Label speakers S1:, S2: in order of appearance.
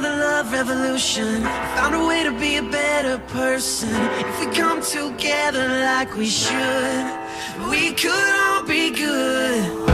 S1: another love revolution. Found a way to be a better person. If we come together like we should, we could all be good.